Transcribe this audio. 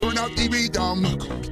Turn out the dumb.